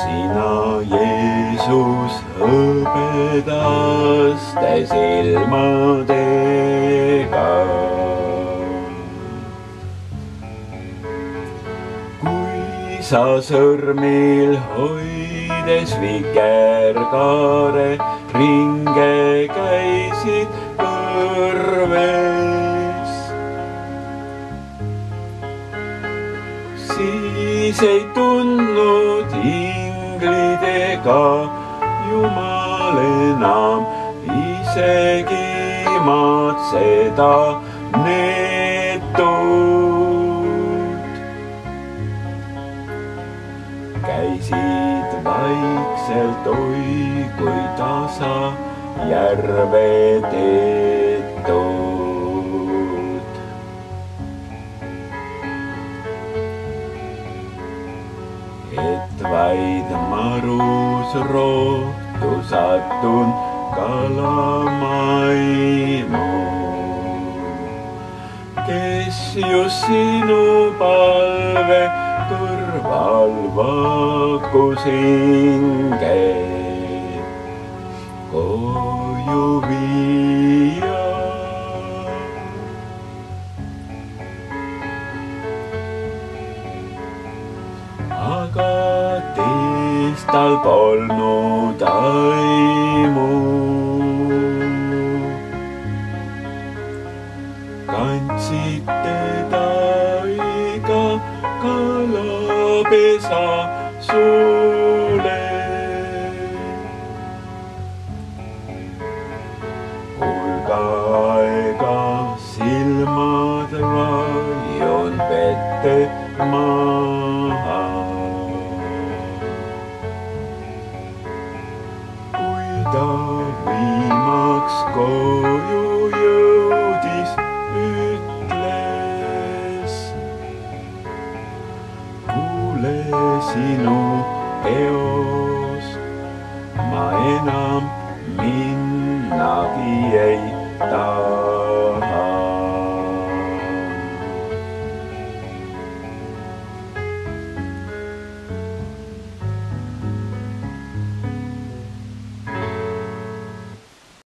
sina, Jeesus, hõbedaste silmadega. kui sa sõrmil hoides vikerkaare ringe käisid kõrves, siis ei tundnud inglid ega Jumal enam isegi matseda neetut. käisid vaikselt, oi kui tasa järve teetud. et vaid marusrohtu sattun kalamaimu, kes just sinu palve kõrval vakkus hinge koju viia. aga teist tal polnud aimu. kandsid teda iga kalapesa suule. hulga aega silmad vajun vette viimaks koju jõudis, ütles. kuule sinu teost, ma enam minnagi ei taha.